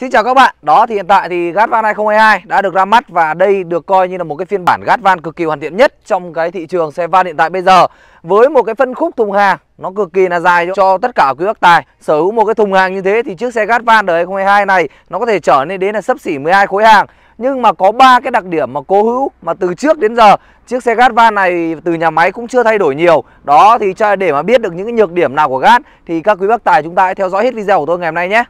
Xin chào các bạn, đó thì hiện tại thì Gatvan 2022 đã được ra mắt và đây được coi như là một cái phiên bản Gatvan cực kỳ hoàn thiện nhất trong cái thị trường xe van hiện tại bây giờ. Với một cái phân khúc thùng hàng nó cực kỳ là dài cho tất cả quý bác tài. Sở hữu một cái thùng hàng như thế thì chiếc xe Gatvan đời 2022 này nó có thể trở nên đến là sấp xỉ 12 khối hàng. Nhưng mà có ba cái đặc điểm mà cố hữu mà từ trước đến giờ chiếc xe Gatvan này từ nhà máy cũng chưa thay đổi nhiều. Đó thì để mà biết được những cái nhược điểm nào của Gat thì các quý bác tài chúng ta hãy theo dõi hết video của tôi ngày hôm nay nhé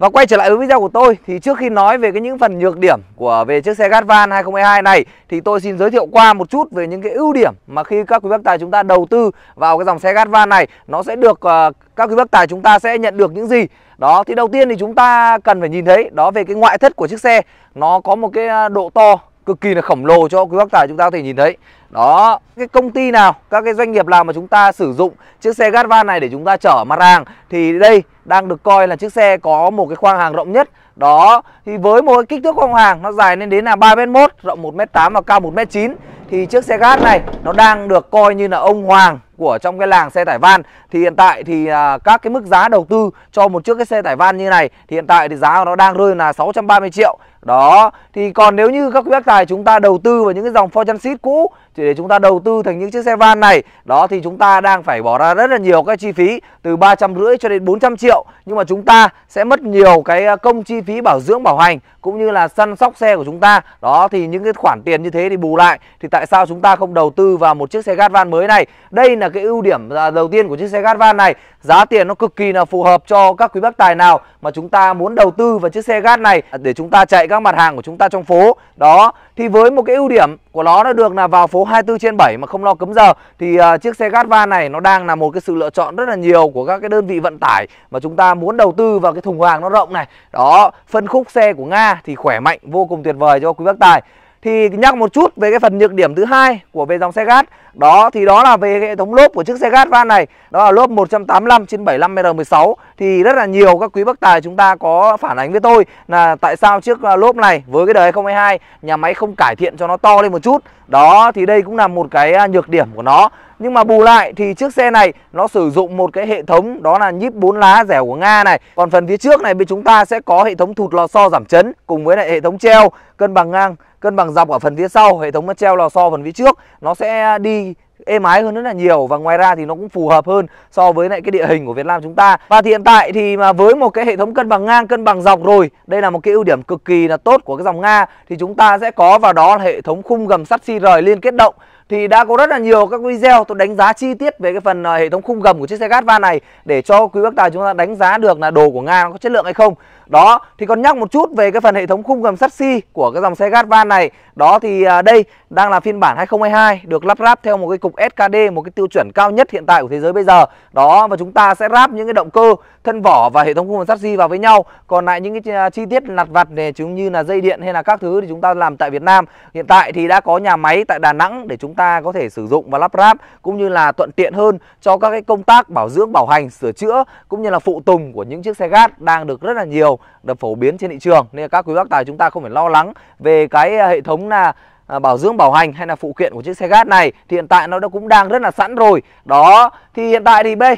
và quay trở lại với video của tôi thì trước khi nói về cái những phần nhược điểm của về chiếc xe Gatvan 2022 này thì tôi xin giới thiệu qua một chút về những cái ưu điểm mà khi các quý bác tài chúng ta đầu tư vào cái dòng xe Gatvan này nó sẽ được uh, các quý bác tài chúng ta sẽ nhận được những gì. Đó thì đầu tiên thì chúng ta cần phải nhìn thấy đó về cái ngoại thất của chiếc xe nó có một cái ờ, độ to cực kỳ là khổng lồ cho quý bác tài chúng ta có thể nhìn thấy đó cái công ty nào các cái doanh nghiệp nào mà chúng ta sử dụng chiếc xe Gatvan này để chúng ta chở mặt hàng thì đây đang được coi là chiếc xe có một cái khoang hàng rộng nhất. Đó thì với một cái kích thước khoang hàng nó dài lên đến là 3m1 rộng 1m8 và cao 1m9 thì chiếc xe gát này nó đang được coi như là ông hoàng của trong cái làng xe tải van. Thì hiện tại thì à, các cái mức giá đầu tư cho một chiếc cái xe tải van như này thì hiện tại thì giá của nó đang rơi là 630 triệu. Đó thì còn nếu như các quý bác tài chúng ta đầu tư vào những cái dòng Ford Transit cũ thì để chúng ta đầu tư thành những chiếc xe van này, đó thì chúng ta đang phải bỏ ra rất là nhiều cái chi phí, từ ba trăm rưỡi cho đến 400 triệu. Nhưng mà chúng ta sẽ mất nhiều cái à, công chi phí bảo dưỡng, bảo hành, cũng như là săn sóc xe của chúng ta. Đó, thì những cái khoản tiền như thế thì bù lại. Thì tại sao chúng ta không đầu tư vào một chiếc xe gát van mới này? Đây là cái ưu điểm à, đầu tiên của chiếc xe gát van này. Giá tiền nó cực kỳ là phù hợp cho các quý bác tài nào mà chúng ta muốn đầu tư vào chiếc xe gát này à, để chúng ta chạy các mặt hàng của chúng ta trong phố. Đó, thì với một cái ưu điểm của nó nó được là vào phố 24 trên 7 mà không lo cấm giờ thì uh, chiếc xe gat van này nó đang là một cái sự lựa chọn rất là nhiều của các cái đơn vị vận tải mà chúng ta muốn đầu tư vào cái thùng hàng nó rộng này. Đó phân khúc xe của Nga thì khỏe mạnh vô cùng tuyệt vời cho quý bác tài thì nhắc một chút về cái phần nhược điểm thứ hai của về dòng xe gas đó, thì đó là về hệ thống lốp của chiếc xe gas van này. Đó là lốp 185 trên 75 R16 thì rất là nhiều các quý bác tài chúng ta có phản ánh với tôi là tại sao chiếc à, lốp này với cái đời 2022 nhà máy không cải thiện cho nó to lên một chút. Đó, thì đây cũng là một cái à, nhược điểm của nó nhưng mà bù lại thì chiếc xe này nó sử dụng một cái hệ thống đó là nhíp 4 lá dẻo của Nga này. Còn phần phía trước này bên chúng ta sẽ có hệ thống thụt lò xo giảm chấn cùng với lại hệ thống treo cân bằng ngang, cân bằng dọc ở phần phía sau, hệ thống treo lò xo phần phía trước nó sẽ đi êm ái hơn rất là nhiều và ngoài ra thì nó cũng phù hợp hơn so với lại cái địa hình của Việt Nam chúng ta. Và thì hiện tại thì mà với một cái hệ thống cân bằng ngang, cân bằng dọc rồi, đây là một cái ưu điểm cực kỳ là tốt của cái dòng Nga thì chúng ta sẽ có vào đó là hệ thống khung gầm sắt xi rời liên kết động thì đã có rất là nhiều các video tôi đánh giá chi tiết về cái phần ờ, hệ thống khung gầm của chiếc xe gat van này để cho quý bác tài chúng ta đánh giá được là đồ của Nga nó có chất lượng hay không. Đó, thì còn nhắc một chút về cái phần hệ thống khung gầm sắt xi của cái dòng xe gat van này. Đó thì à, đây đang là phiên bản 2022 được lắp ráp theo một cái cục SKD, một cái tiêu chuẩn cao nhất hiện tại của thế giới bây giờ. Đó và chúng ta sẽ ráp những cái động cơ, thân vỏ và hệ thống khung gầm sắt xi vào với nhau. Còn lại những cái à, chi tiết lặt vặt này chúng như là dây điện hay là các thứ thì chúng ta làm tại Việt Nam. Hiện tại thì đã có nhà máy tại Đà Nẵng để chúng ta có thể sử dụng và lắp ráp cũng như là thuận tiện hơn cho các cái công tác bảo dưỡng, bảo hành, sửa chữa cũng như là phụ tùng của những chiếc xe gas đang được rất là nhiều được phổ biến trên thị trường. Nên các quý bác tài chúng ta không phải lo lắng về cái à, hệ thống là à, bảo dưỡng bảo hành hay là phụ kiện của chiếc xe gas này. Thì hiện tại nó đã cũng đang rất là sẵn rồi. Đó thì hiện tại thì bây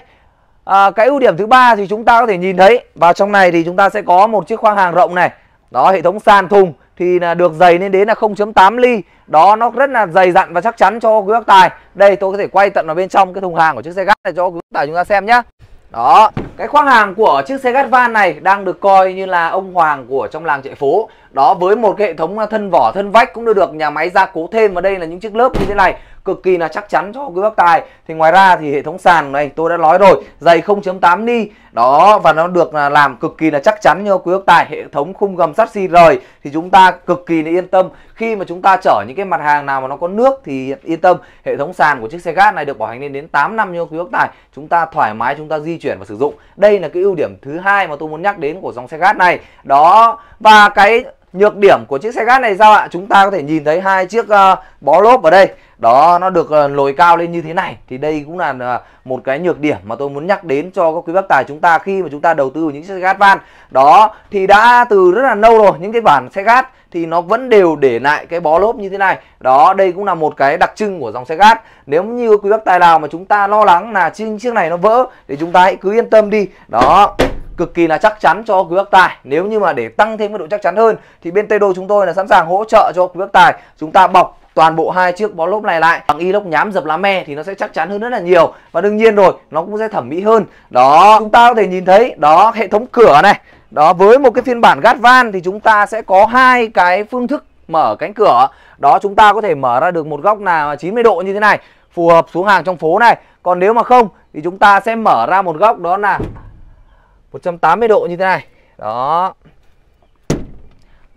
à, cái ưu điểm thứ ba thì chúng ta có thể nhìn thấy. Vào trong này thì chúng ta sẽ có một chiếc khoang hàng rộng này. Đó hệ thống sàn thùng thì là được dày lên đến là 0.8 ly. Đó nó rất là dày dặn và chắc chắn cho quý bác tài. Đây tôi có thể quay tận vào bên trong cái thùng hàng của chiếc xe gas này cho quý bác tài chúng ta xem nhé đó, cái khoang hàng của chiếc xe gat van này đang được coi như là ông hoàng của trong làng chạy phố đó, với một cái hệ thống thân vỏ, thân vách cũng được nhà máy gia cố thêm vào đây là những chiếc lớp như thế này cực kỳ là chắc chắn cho quý bác tài. Thì ngoài ra thì hệ thống sàn này tôi đã nói rồi dày 0.8 ni. Đó và nó được là làm cực kỳ là chắc chắn như quý bác tài hệ thống khung gầm sắt xi rời. Thì chúng ta cực kỳ là yên tâm. Khi mà chúng ta chở những cái mặt hàng nào mà nó có nước thì yên tâm. Hệ thống sàn của chiếc xe gas này được bảo hành lên đến 8 năm như quý bác tài. Chúng ta thoải mái chúng ta di chuyển và sử dụng. Đây là cái ưu điểm thứ hai mà tôi muốn nhắc đến của dòng xe gas này. Đó và cái nhược điểm của chiếc xe gas này sao ạ? Chúng ta có thể nhìn thấy hai chiếc uh, bó lốp ở đây đó, nó được ờ, lồi cao lên như thế này. Thì đây cũng là ờ, một cái nhược điểm mà tôi muốn nhắc đến cho các quý bác tài chúng ta khi mà chúng ta đầu tư vào những chiếc xe gas van. Đó, thì đã từ rất là lâu rồi, những cái bản xe gas thì nó vẫn đều để lại cái bó lốp như thế này. Đó, đây cũng là một cái đặc trưng của dòng xe gas nếu như quý bác tài nào mà chúng ta lo lắng là chiếc chiếc này nó vỡ thì chúng ta hãy cứ yên tâm đi. Đó, cực kỳ là chắc chắn cho quý bác tài. Nếu như mà để tăng thêm cái độ chắc chắn hơn thì bên Tây Đô chúng tôi là sẵn sàng hỗ trợ cho quý bác tài. Chúng ta bọc toàn bộ hai chiếc bó lốp này lại. Bằng inox nhám dập lá me thì nó sẽ chắc chắn hơn rất là nhiều. Và đương nhiên rồi, nó cũng sẽ thẩm mỹ hơn. Đó, chúng ta có thể nhìn thấy, đó, hệ thống cửa này. Đó, với một cái phiên bản gát van thì chúng ta sẽ có hai cái phương thức mở cánh cửa. Đó, chúng ta có thể mở ra được một góc nào 90 độ như thế này, phù hợp xuống hàng trong phố này. Còn nếu mà không thì chúng ta sẽ mở ra một góc đó là 180 độ như thế này. Đó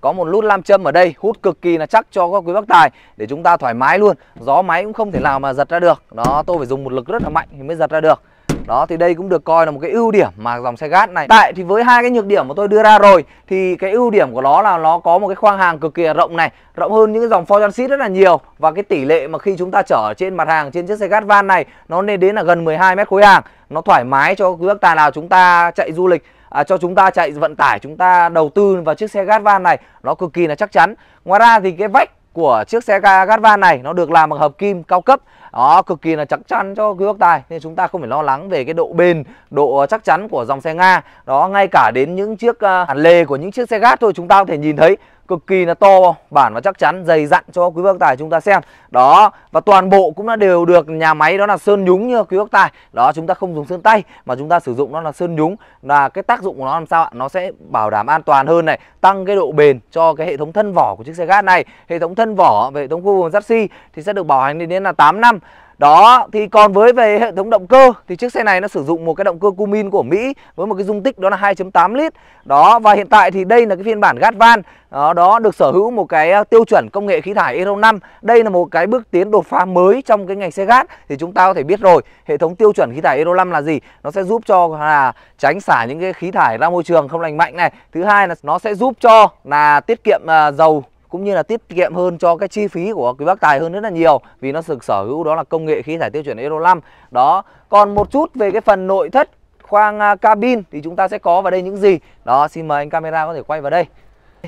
có một nút nam châm ở đây, hút cực kỳ là chắc cho các quý bác tài, để chúng ta thoải mái luôn. Gió máy cũng không thể nào mà giật ra được. Đó, tôi phải dùng một lực rất là mạnh thì mới giật ra được. Đó, thì đây cũng được coi là một cái ưu điểm mà dòng xe gas này. Tại thì với hai cái nhược điểm mà tôi đưa ra rồi, thì cái ưu điểm của nó là nó có một cái khoang hàng cực kỳ rộng này, rộng hơn những cái dòng Ford Transit rất là nhiều. Và cái tỷ lệ mà khi chúng ta chở trên mặt hàng, trên chiếc xe gas van này, nó lên đến là gần 12 mét khối hàng. Nó thoải mái cho quý bác tài nào chúng ta chạy du lịch à, cho chúng ta chạy vận tải chúng ta đầu tư vào chiếc xe gat van này nó cực kỳ là chắc chắn. Ngoài ra thì cái vách của chiếc xe gat van này nó được làm bằng hợp kim cao cấp. Đó cực kỳ là chắc chắn cho quý bác tài nên chúng ta không phải lo lắng về cái độ bền độ chắc chắn của dòng xe Nga. Đó ngay cả đến những chiếc à, hàn lề của những chiếc xe gát thôi chúng ta có thể nhìn thấy cực kỳ là to, bản và chắc chắn, dày dặn cho quý bác tài chúng ta xem. Đó, và toàn bộ cũng đã đều được nhà máy đó là sơn nhúng như quý bác tài. Đó, chúng ta không dùng sơn tay, mà chúng ta sử dụng nó là sơn nhúng. Là cái tác dụng của nó làm sao ạ? Nó sẽ bảo đảm an toàn hơn này, tăng cái độ bền cho cái hệ thống thân vỏ của chiếc xe gas này. Hệ thống thân vỏ về hệ thống khu vùng sắt xi thì sẽ được bảo hành đến đến là 8 năm đó thì còn với về hệ thống động cơ thì chiếc xe này nó sử dụng một cái động cơ Cummins của Mỹ với một cái dung tích đó là 2.8 lít. Đó và hiện tại thì đây là cái phiên bản gas van đó, đó được sở hữu một cái ờ, tiêu chuẩn công nghệ khí thải Euro 5. Đây là một cái bước tiến đột phá mới trong cái ngành xe gas thì chúng ta có thể biết rồi, hệ thống tiêu chuẩn khí thải Euro 5 là gì? Nó sẽ giúp cho là tránh xả những cái khí thải ra môi trường không lành mạnh này. Thứ hai là nó sẽ giúp cho là tiết kiệm ờ, dầu cũng như là tiết kiệm hơn cho cái chi phí của quý bác tài hơn rất là nhiều vì nó được sở hữu đó là công nghệ khí thải tiêu chuẩn Euro 5 đó còn một chút về cái phần nội thất khoang à, cabin thì chúng ta sẽ có vào đây những gì? Đó xin mời anh camera có thể quay vào đây.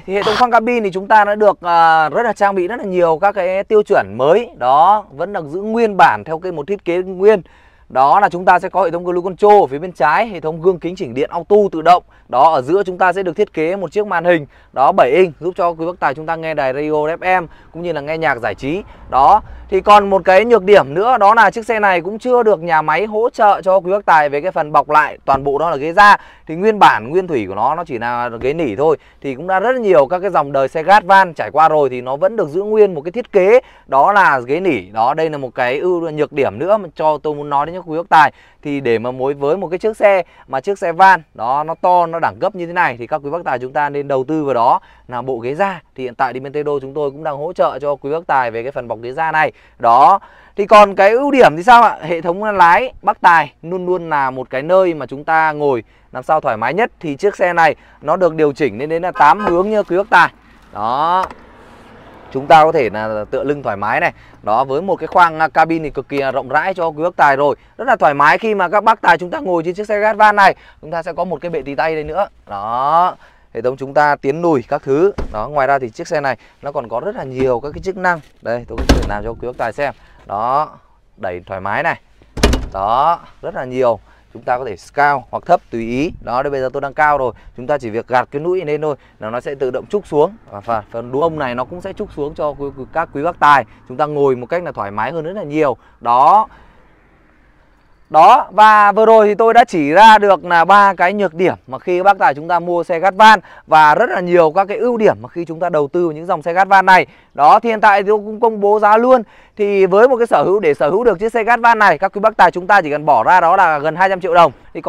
Thì hệ thống khoang cabin thì chúng ta đã được uh, rất là trang bị rất là nhiều các cái tiêu chuẩn mới. Đó vẫn được giữ nguyên bản theo cái một thiết kế nguyên đó là chúng ta sẽ có hệ thống cruise control ở phía bên trái, hệ thống gương kính chỉnh điện auto tự động. Đó, ở giữa chúng ta sẽ được thiết kế một chiếc màn hình. Đó 7 inch, giúp cho quý bác tài chúng ta nghe đài radio FM cũng như là nghe nhạc giải trí. Đó thì còn một cái nhược điểm nữa, đó là chiếc xe này cũng chưa được nhà máy hỗ trợ cho quý bác tài về cái phần bọc lại toàn bộ đó là ghế da. Thì nguyên bản, nguyên thủy của nó nó chỉ là ghế nỉ thôi. Thì cũng đã rất nhiều các cái dòng đời xe gat van trải qua rồi thì nó vẫn được giữ nguyên một cái thiết kế, đó là ghế nỉ. Đó, đây là một cái ưu nhược điểm nữa mà cho tôi muốn nói đến cho quý bác tài. Thì để mà mối với một cái chiếc xe, mà chiếc xe van, đó, nó to, nó đẳng cấp như thế này thì các quý bác tài chúng ta nên đầu tư vào đó. Là bộ ghế da, thì hiện tại đi bên Tây Đô chúng tôi cũng đang hỗ trợ cho quý bác tài về cái phần bọc ghế da này đó. Thì còn cái ưu điểm thì sao ạ? Hệ thống lái bắc tài luôn luôn là một cái nơi mà chúng ta ngồi làm sao thoải mái nhất. Thì chiếc xe này nó được điều chỉnh lên đến là 8 hướng như quý ước tài. Đó. Chúng ta có thể là tựa lưng thoải mái này. Đó, với một cái khoang à, cabin thì cực kỳ rộng rãi cho quý bác tài rồi. Rất là thoải mái khi mà các bác tài chúng ta ngồi trên chiếc xe gas van này. Chúng ta sẽ có một cái bệ tì tay đây nữa. Đó hệ thống chúng ta tiến lùi các thứ. Đó, ngoài ra thì chiếc xe này nó còn có rất là nhiều các cái chức năng. Đây, tôi có thể làm cho quý bác tài xem. Đó, đẩy thoải mái này. Đó, rất là nhiều. Chúng ta có thể cao hoặc thấp tùy ý. Đó, đây bây giờ tôi đang cao rồi. Chúng ta chỉ việc gạt cái mũi lên thôi là nó sẽ tự động trúc xuống. Và phần đuôi ông này nó cũng sẽ trúc xuống cho các quý bác tài. Chúng ta ngồi một cách là thoải mái hơn rất là nhiều. Đó đó, và vừa rồi thì tôi đã chỉ ra được là ba cái nhược điểm mà khi các bác tài chúng ta mua xe gắt van và rất là nhiều các cái ưu điểm mà khi chúng ta đầu tư vào những dòng xe gắt van này. Đó, thì hiện tại tôi cũng công bố giá luôn. Thì với một cái sở hữu, để sở hữu được chiếc xe gắt van này, các quý bác tài chúng ta chỉ cần bỏ ra đó là gần 200 triệu đồng. Thì có